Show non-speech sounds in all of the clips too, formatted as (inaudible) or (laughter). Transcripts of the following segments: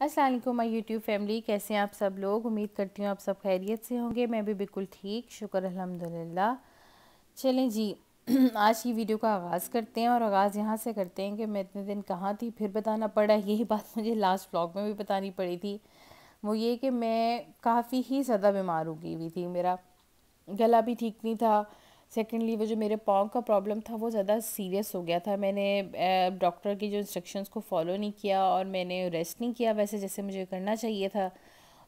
Aslam my YouTube family, कैसे हैं आप सब लोग? उम्मीद करती हूँ आप सब खैरियत से होंगे, मैं भी बिल्कुल ठीक, शुक्र, अल्हम्दुलिल्लाह। चलें जी, (clears throat) आज की वीडियो का आगाज़ करते हैं और आगाज़ यहाँ से करते हैं कि मैं इतने दिन कहाँ थी, फिर बताना पड़ा, यही बात (laughs) मुझे लास्ट व्लॉग में भी बतानी पड़ी थी। वो ये कि मैं काफ़ी ही ज़्यादा बीमार हो गई हुई थी, मेरा गला भी ठीक नहीं था सेकेंडली वो जो मेरे पाँव का प्रॉब्लम था, वो ज़्यादा सीरियस हो गया था। मैंने डॉक्टर की जो इंस्ट्रक्शंस को फॉलो नहीं किया और मैंने रेस्ट नहीं किया वैसे जैसे मुझे करना चाहिए था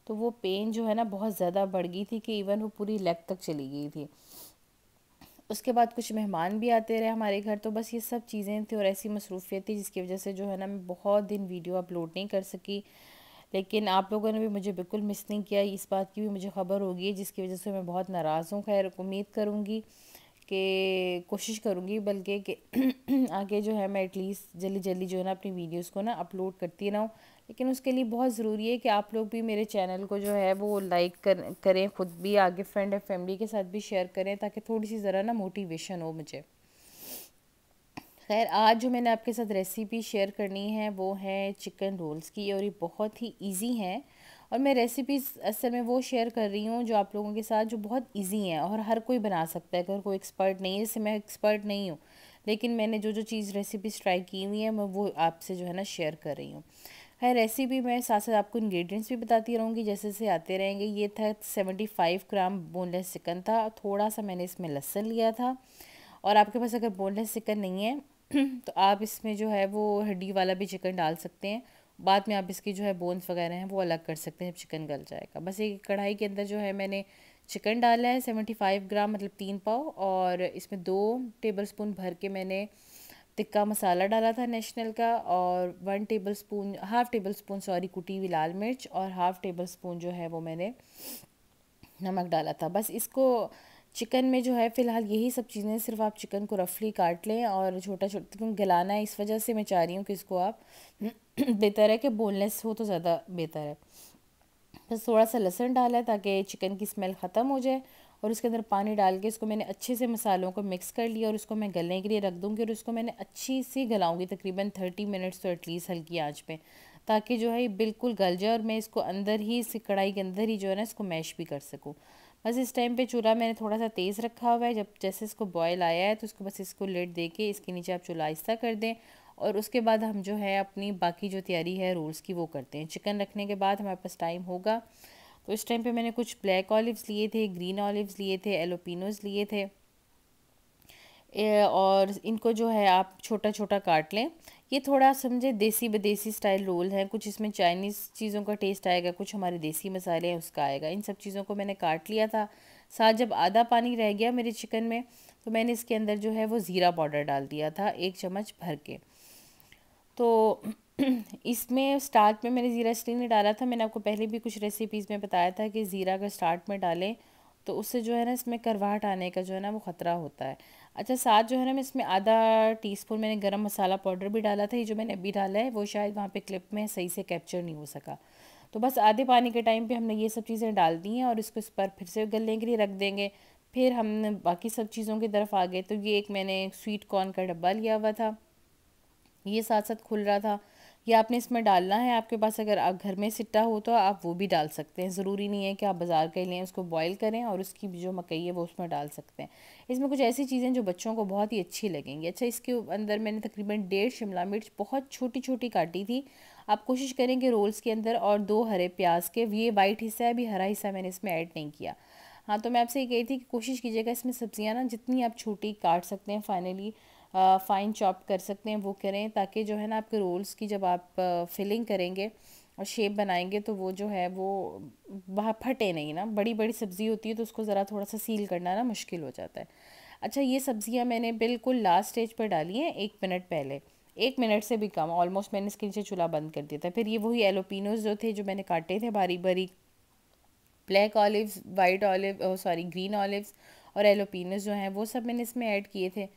तो वो पेन जो है ना बहुत ज़्यादा बढ़ गई थी कि इवन वो पूरी लेग तक चली गई थी। उसके बाद कुछ मेहमान भी आते रहे हमारे घर तो बस ये सब चीज़ें थी और ऐसी मसरूफियत थी जिसकी वजह से जो है ना मैं बहुत दिन वीडियो अपलोड नहीं कर सकी। लेकिन आप लोगों ने भी मुझे बिल्कुल मिस नहीं किया, इस बात की भी मुझे ख़बर होगी, जिसकी वजह से मैं बहुत नाराज़ हूँ। खैर, उम्मीद करूँगी कि कोशिश करूँगी, बल्कि कि (clears throat) आगे जो है मैं एटलीस्ट जल्दी जल्दी जो है ना अपनी वीडियोस को ना अपलोड करती रहूँ। लेकिन उसके लिए बहुत ज़रूरी है कि आप लोग भी मेरे चैनल को जो है वो लाइक कर, करें, ख़ुद भी आगे फ्रेंड एंड फैमिली के साथ भी शेयर करें, ताकि थोड़ी सी ज़रा ना मोटिवेशन हो मुझे। खैर, आज जो मैंने आपके साथ रेसिपी शेयर करनी है, वो है चिकन रोल्स की, और ये बहुत ही ईजी हैं। और मैं रेसिपीज़ असल में वो शेयर कर रही हूँ जो आप लोगों के साथ, जो बहुत इजी हैं और हर कोई बना सकता है, अगर कोई एक्सपर्ट नहीं है, जैसे मैं एक्सपर्ट नहीं हूँ, लेकिन मैंने जो जो चीज़ रेसिपीज़ ट्राई की हुई है, मैं वो आपसे जो है ना शेयर कर रही हूँ। है रेसिपी मैं साथ साथ आपको इंग्रेडिएंट्स भी बताती रहूँगी, जैसे जैसे आते रहेंगे, ये था seventy five gram boneless chicken था थोड़ा सा मैंने इसमें लहसन लिया था, और आपके पास अगर बोनलेस चिकन नहीं है (clears throat) तो आप इसमें जो है वो हड्डी वाला भी चिकन डाल सकते हैं बाद में आप इसकी जो है बोन्स वगैरह हैं, वो अलग कर सकते हैं जब चिकन गल जाएगा। बस एक कढ़ाई के अंदर जो है मैंने चिकन डाला है सेवेंटी फाइव ग्राम मतलब तीन पाव, और इसमें दो टेबल स्पून भर के मैंने टिक्का मसाला डाला था नेशनल का, और one tablespoon half tablespoon sorry कुटी हुई लाल मिर्च, और हाफ़ टेबल स्पून जो है वो मैंने नमक डाला था। बस इसको चिकन में जो है फ़िलहाल यही सब चीज़ें सिर्फ़ आप चिकन को रफली काट लें, और छोटा छोटा क्योंकि गलाना है इस वजह से मैं चाह रही हूँ कि इसको आप (clears throat) बेहतर है कि बोनलेस हो तो ज़्यादा बेहतर है। बस थोड़ा सा लहसुन डाला है ताकि चिकन की स्मेल ख़त्म हो जाए और उसके अंदर पानी डाल के इसको मैंने अच्छे से मसालों को मिक्स कर लिया और उसको मैं गलने के लिए रख दूँगी और उसको मैंने अच्छी सी गलाऊँगी तकरीबन थर्टी मिनट्स तो एटलीस्ट हल्की आँच पर ताकि जो है ये बिल्कुल गल जाए और मैं इसको अंदर ही, इस कढ़ाई के अंदर ही जो है ना इसको मैश भी कर सकूँ। बस इस टाइम पे चूल्हा मैंने थोड़ा सा तेज़ रखा हुआ है, जब जैसे इसको बॉयल आया है तो उसको बस इसको लेट दे के इसके नीचे आप चूल्हा आहिस्ता कर दें और उसके बाद हम जो है अपनी बाकी जो तैयारी है रोल्स की वो करते हैं। चिकन रखने के बाद हमारे पास टाइम होगा। तो इस टाइम पे मैंने कुछ ब्लैक ऑलिव्स लिए थे, ग्रीन ऑलिव्स लिए थे, एलोपिनोज लिए थे। और इनको जो है आप छोटा छोटा काट लें। ये थोड़ा समझे देसी बदेसी स्टाइल रोल है। कुछ इसमें चाइनीज़ चीज़ों का टेस्ट आएगा, कुछ हमारे देसी मसाले हैं, उसका आएगा। इन सब चीज़ों को मैंने काट लिया था। साथ जब आधा पानी रह गया मेरे चिकन में तो मैंने इसके अंदर जो है वो ज़ीरा पाउडर डाल दिया था, एक चम्मच भर के। तो (clears throat) इसमें स्टार्ट में मैंने ज़ीरा इसलिए नहीं डाला था, मैंने आपको पहले भी कुछ रेसिपीज़ में बताया था कि ज़ीरा अगर स्टार्ट में डालें तो उससे जो है ना इसमें करवाहट आने का जो है ना वो ख़तरा होता है। अच्छा साथ जो है ना मैं इसमें आधा टीस्पून मैंने गरम मसाला पाउडर भी डाला था, ये जो मैंने अभी डाला है, वो शायद वहाँ पे क्लिप में सही से कैप्चर नहीं हो सका। तो बस आधे पानी के टाइम पे हमने ये सब चीज़ें डाल दी हैं और इसको इस पर फिर से गलने के लिए रख देंगे। फिर हमने बाकी सब चीज़ों की तरफ़ आ गए तो ये एक मैंने स्वीट कॉर्न का डब्बा लिया हुआ था। ये साथ साथ खुल रहा था। ये आपने इसमें डालना है, आपके पास अगर आप घर में सिट्टा हो तो आप वो भी डाल सकते हैं। ज़रूरी नहीं है कि आप बाज़ार के लें, उसको बॉईल करें और उसकी जो मकई है वो उसमें डाल सकते हैं। इसमें कुछ ऐसी चीज़ें जो बच्चों को बहुत ही अच्छी लगेंगी। अच्छा इसके अंदर मैंने तकरीबन डेढ़ शिमला मिर्च बहुत छोटी छोटी काटी थी। आप कोशिश करें कि रोल्स के अंदर और दो हरे प्याज के, ये वाइट हिस्सा है, अभी हरा हिस्सा मैंने इसमें ऐड नहीं किया। हाँ तो मैं आपसे ये कही थी कि कोशिश कीजिएगा इसमें सब्ज़ियाँ ना जितनी आप छोटी काट सकते हैं फाइनली फ़ाइन चॉप कर सकते हैं, वो करें, ताकि जो है ना आपके रोल्स की जब आप फिलिंग करेंगे और शेप बनाएँगे तो वो जो है, वो वहाँ फटे नहीं ना। बड़ी बड़ी सब्ज़ी होती है तो उसको ज़रा थोड़ा सा सील करना ना मुश्किल हो जाता है। अच्छा ये सब्ज़ियाँ मैंने बिल्कुल लास्ट स्टेज पर डाली हैं, एक मिनट पहले। एक मिनट से भी कम ऑलमोस्ट मैंने इसके नीचे चूल्हा बंद कर दिया था। फिर ये वही एलोपिनोज जो थे, जो मैंने काटे थे बारीक बारीक black olive white olive sorry green olives और एलोपिनोज जो हैं, वो सब मैंने इसमें ऐड किए थे।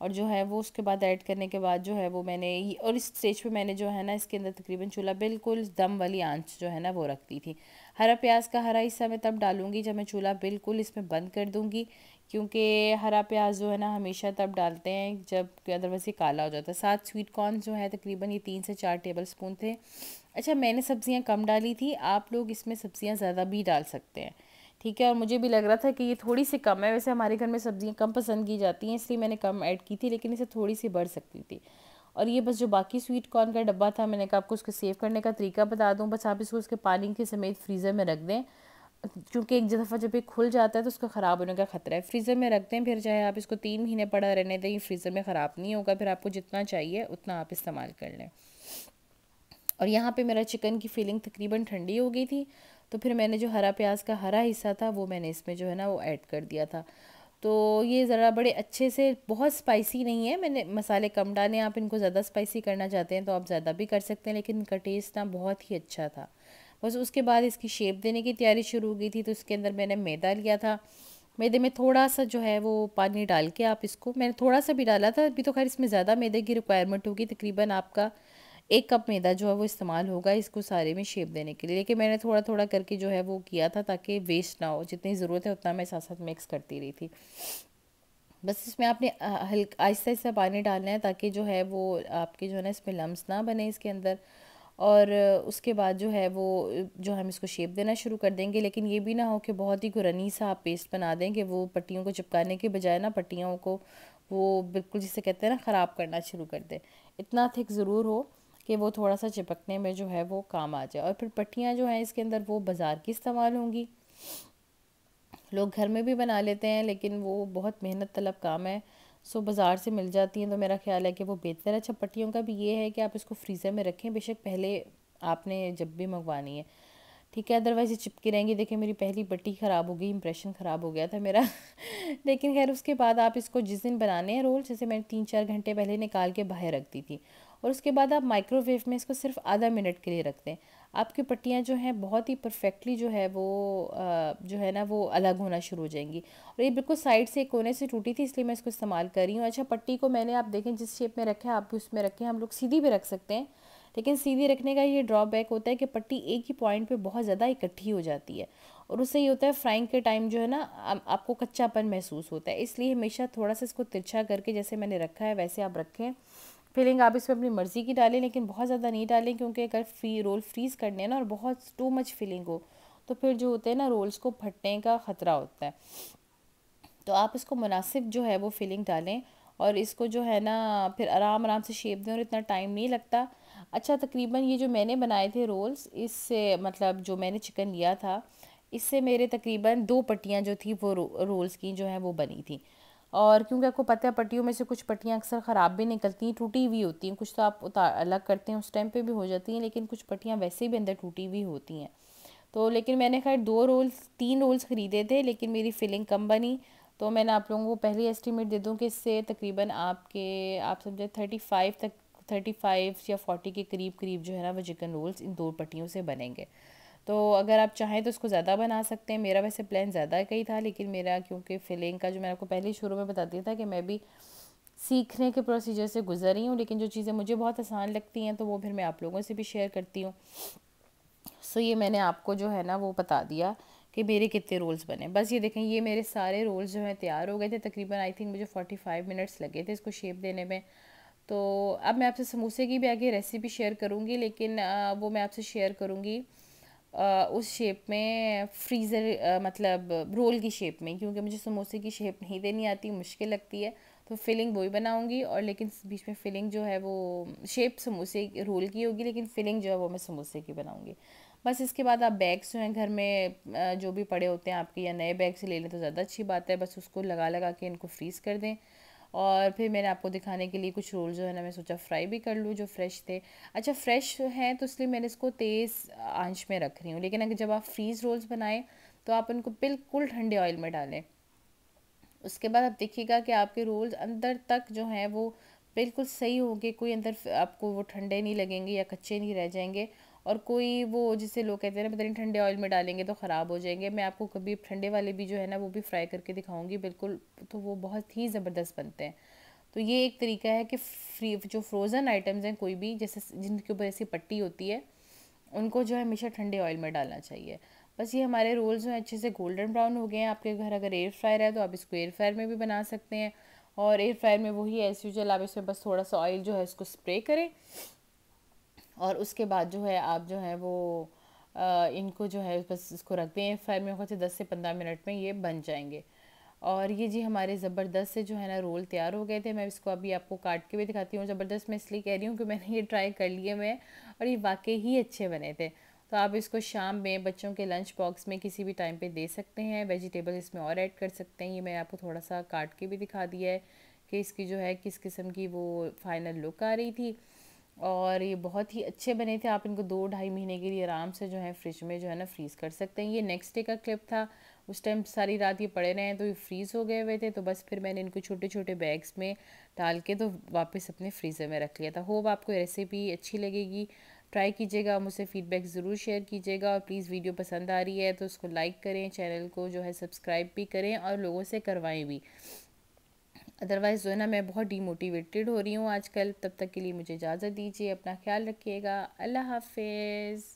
और जो है वो उसके बाद ऐड करने के बाद जो है वो मैंने और इस स्टेज पे मैंने जो है ना इसके अंदर तकरीबन चूल्हा बिल्कुल दम वाली आँच जो है ना वो रख दी थी। हरा प्याज का हरा हिस्सा मैं तब डालूँगी जब मैं चूल्हा बिल्कुल इसमें बंद कर दूँगी, क्योंकि हरा प्याज जो है ना हमेशा तब डालते हैं जब अदरवाइज़ ये काला हो जाता है। सात स्वीट कॉर्न जो है तकरीबन ये तीन से चार टेबल स्पून थे। अच्छा मैंने सब्ज़ियाँ कम डाली थी, आप लोग इसमें सब्ज़ियाँ ज़्यादा भी डाल सकते हैं। ठीक है, और मुझे भी लग रहा था कि ये थोड़ी सी कम है। वैसे हमारे घर में सब्ज़ियाँ कम पसंद की जाती हैं, इसलिए मैंने कम ऐड की थी, लेकिन इसे थोड़ी सी बढ़ सकती थी। और ये बस जो बाकी स्वीट कॉर्न का डब्बा था, मैंने कहा आपको उसको सेव करने का तरीका बता दूँ। बस आप इसको उसके पानी के समेत फ्रीज़र में रख दें। क्योंकि एक दफ़ा जब ये खुल जाता है तो उसका ख़राब होने का ख़तरा है। फ्रीज़र में रख दें, फिर चाहे आप इसको तीन महीने पड़ा रहने दें फ्रीज़र में ख़राब नहीं होगा। फिर आपको जितना चाहिए, उतना आप इस्तेमाल कर लें। और यहाँ पे मेरा चिकन की फीलिंग तकरीबन ठंडी हो गई थी। तो फिर मैंने जो हरा प्याज का हरा हिस्सा था, वो मैंने इसमें जो है ना वो ऐड कर दिया था। तो ये ज़रा बड़े अच्छे से, बहुत स्पाइसी नहीं है, मैंने मसाले कम डाले, आप इनको ज़्यादा स्पाइसी करना चाहते हैं तो आप ज़्यादा भी कर सकते हैं, लेकिन इनका टेस्ट ना बहुत ही अच्छा था। बस उसके बाद इसकी शेप देने की तैयारी शुरू हो गई थी तो इसके अंदर मैंने मैदा लिया था। मैदे में थोड़ा सा जो है वो पानी डाल के आप इसको, मैंने थोड़ा सा भी डाला था, अभी तो खैर इसमें ज़्यादा मैदे की रिक्वायरमेंट होगी, तकरीबन आपका एक कप मैदा जो है वो इस्तेमाल होगा इसको सारे में शेप देने के लिए। लेकिन मैंने थोड़ा थोड़ा करके जो है वो किया था ताकि वेस्ट ना हो। जितनी ज़रूरत है उतना मैं साथ साथ मिक्स करती रही थी। बस इसमें आपने हल्का आहिस्ता आहिस्ता पानी डालना है ताकि जो है वो आपके जो है ना इसमें लम्स ना बने इसके अंदर। और उसके बाद जो है वो, जो हम इसको शेप देना शुरू कर देंगे। लेकिन ये भी ना हो कि बहुत ही गुरनी सा आप पेस्ट बना दें कि वो पट्टियों को चिपकाने के बजाय ना पट्टियों को वो बिल्कुल जिसे कहते हैं ना ख़राब करना शुरू कर दें। इतना थिक ज़रूर हो। कि वो थोड़ा सा चिपकने में जो है वो काम आ जाए। और फिर पट्टियाँ जो हैं इसके अंदर वो बाज़ार की इस्तेमाल होंगी। लोग घर में भी बना लेते हैं, लेकिन वो बहुत मेहनत तलब काम है। सो बाज़ार से मिल जाती हैं तो मेरा ख्याल है कि वो बेहतर है अच्छा पट्टियों का भी ये है कि आप इसको फ्रीज़र में रखें। बेशक पहले आपने जब भी मंगवानी है। ठीक है अदरवाइज़ ये चिपकी रहेंगी। देखिए, मेरी पहली पट्टी ख़राब हो गई इंप्रेशन ख़राब हो गया था मेरा। (laughs) लेकिन खैर, उसके बाद आप इसको जिस दिन बनाने हैं, रोल, जैसे मैंने तीन चार घंटे पहले निकाल के बाहर रख दी थी। और उसके बाद आप माइक्रोवेव में इसको सिर्फ़ आधा मिनट के लिए रख दें। आपकी पट्टियाँ जो हैं, बहुत ही परफेक्टली जो है, वो जो है ना, वो अलग होना शुरू हो जाएँगी। और ये बिल्कुल साइड से, कोने से टूटी थी, इसलिए मैं इसको इस्तेमाल कर रही हूँ। अच्छा पट्टी को मैंने, आप देखें, जिस शेप में रखे आप भी उसमें रखें, हम लोग सीधी भी रख सकते हैं। लेकिन सीधी रखने का ये ड्रॉबैक होता है कि पट्टी एक ही पॉइंट पे बहुत ज़्यादा इकट्ठी हो जाती है। और उससे ये होता है फ्राइंग के टाइम जो है ना आपको कच्चापन महसूस होता है। इसलिए हमेशा थोड़ा सा इसको तिरछा करके जैसे मैंने रखा है, वैसे आप रखें। फिलिंग आप इसमें अपनी मर्ज़ी की डालें, लेकिन बहुत ज़्यादा नहीं डालें, क्योंकि अगर फ्री रोल फ्रीज़ करने हैं ना और बहुत टू मच फिलिंग हो तो फिर जो होते हैं ना रोल्स को फटने का ख़तरा होता है। तो आप इसको मुनासिब जो है वो फिलिंग डालें और इसको जो है ना, फिर आराम आराम से शेप दें और इतना टाइम नहीं लगता। अच्छा तकरीबन ये जो मैंने बनाए थे रोल्स इससे मतलब जो मैंने चिकन लिया था इससे मेरे तकरीबन दो पट्टियाँ जो थी वो रो, रोल्स की जो है वो बनी थी। और क्योंकि आपको पता है पट्टियों में से कुछ पट्टियाँ अक्सर ख़राब भी निकलती हैं टूटी हुई होती हैं। कुछ तो आप उतार अलग करते हैं उस टाइम पे भी हो जाती हैं लेकिन कुछ पट्टियाँ वैसे भी अंदर टूटी हुई होती हैं। तो लेकिन मैंने खैर दो रोल्स तीन रोल्स ख़रीदे थे लेकिन मेरी फिलिंग कम बनी। तो मैंने आप लोगों को पहले एस्टिमेट दे दूँ कि इससे तकरीबन आपके आप समझे थर्टी फाइव तक थर्टी फाइव या फोर्टी के करीब करीब जो है ना, वो चिकन रोल्स इन दो पट्टियों से बनेंगे। तो अगर आप चाहें तो उसको ज़्यादा बना सकते हैं। मेरा वैसे प्लान ज़्यादा का ही था, लेकिन मेरा, क्योंकि फिलिंग का जो मैंने आपको पहले शुरू में बता दिया था कि मैं भी सीखने के प्रोसीजर से गुजर रही हूँ, लेकिन जो चीज़ें मुझे बहुत आसान लगती हैं तो वो फिर मैं आप लोगों से भी शेयर करती हूँ। सो ये मैंने आपको जो है ना, वो बता दिया कि मेरे कितने रोल्स बने। बस ये देखें, ये मेरे सारे रोल्स जो हैं तैयार हो गए थे। तकरीबन आई थिंक मुझे फोर्टी फाइव मिनट्स लगे थे इसको शेप देने में। तो अब मैं आपसे समोसे की भी आगे रेसिपी शेयर करूँगी, लेकिन वो मैं आपसे शेयर करूँगी उस शेप में फ्रीज़र मतलब रोल की शेप में, क्योंकि मुझे समोसे की शेप नहीं देनी आती, मुश्किल लगती है। तो फिलिंग वही बनाऊँगी, और लेकिन बीच में फिलिंग जो है वो शेप समोसे रोल की होगी, लेकिन फिलिंग जो है वो मैं समोसे की बनाऊँगी। बस इसके बाद आप बैग्स जो हैं घर में जो भी पड़े होते हैं आपके, या नए बैग से ले लें तो ज़्यादा अच्छी बात है। बस उसको लगा लगा के इनको फ्रीज़ कर दें। और फिर मैंने आपको दिखाने के लिए कुछ रोल जो है ना, मैं सोचा फ्राई भी कर लूँ जो फ्रेश थे। अच्छा फ्रेश हैं तो इसलिए मैंने इसको तेज़ आँच में रख रही हूँ। लेकिन अगर जब आप फ्रीज़ रोल्स बनाएँ तो आप उनको बिल्कुल ठंडे ऑयल में डालें। उसके बाद आप देखिएगा कि आपके रोल्स अंदर तक जो हैं, वो बिल्कुल सही होंगे, कोई अंदर आपको वो ठंडे नहीं लगेंगे या कच्चे नहीं रह जाएँगे। और कोई वो जिसे लोग कहते हैं ना, पता नहीं, ठंडे ऑयल में डालेंगे तो ख़राब हो जाएँगे। मैं आपको कभी ठंडे वाले भी जो है ना, वो भी फ्राई करके दिखाऊँगी, बिल्कुल तो वो बहुत ही ज़बरदस्त बनते हैं। तो ये एक तरीका है कि फ्री जो फ्रोज़न आइटम्स हैं, कोई भी, जैसे जिनके ऊपर ऐसी पट्टी होती है, उनको जो है हमेशा ठंडे ऑयल में डालना चाहिए। बस ये हमारे रोल्स हैं, अच्छे से गोल्डन ब्राउन हो गए हैं। आपके घर अगर एयर फ्रायर है तो आप इसको एयर फ्रायर में भी बना सकते हैं। और एयर फ्रायर में वही एज यूजल आप इसमें बस थोड़ा सा ऑयल जो है इसको स्प्रे करें। और उसके बाद जो है आप जो है वो आ, इनको जो है बस इसको रख दें फ्रायर में से दस से पंद्रह मिनट में ये बन जाएँगे। और ये जी हमारे ज़बरदस्त से जो है ना रोल तैयार हो गए थे मैं इसको अभी आपको काट के भी दिखाती हूँ ज़बरदस्त मैं इसलिए कह रही हूँ कि मैंने ये ट्राई कर लिए मैं और ये वाकई ही अच्छे बने थे। तो आप इसको शाम में बच्चों के लंच बॉक्स में किसी भी टाइम पे दे सकते हैं वेजिटेबल इसमें और ऐड कर सकते हैं। ये मैं आपको थोड़ा सा काट के भी दिखा दिया है कि इसकी जो है किस किस्म की वो फाइनल लुक आ रही थी। और ये बहुत ही अच्छे बने थे। आप इनको दो ढाई महीने के लिए आराम से जो है फ्रिज में जो है ना फ्रीज़ कर सकते हैं। ये नेक्स्ट डे का क्लिप था। उस टाइम सारी रात ये पड़े रहे हैं तो ये फ्रीज़ हो गए हुए थे। तो बस फिर मैंने इनको छोटे छोटे बैग्स में डाल के तो वापस अपने फ्रीज़र में रख लिया था। होप आपको रेसिपी अच्छी लगेगी। ट्राई कीजिएगा मुझसे फ़ीडबैक ज़रूर शेयर कीजिएगा और प्लीज़ वीडियो पसंद आ रही है तो उसको लाइक करें चैनल को जो है सब्सक्राइब भी करें और लोगों से करवाएँ भी। अदरवाइज़ जो है ना, मैं बहुत डीमोटिवेटेड हो रही हूँ आजकल। तब तक के लिए मुझे इजाज़त दीजिए, अपना ख्याल रखिएगा। अल्लाह हाफिज़।